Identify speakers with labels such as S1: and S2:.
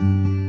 S1: Música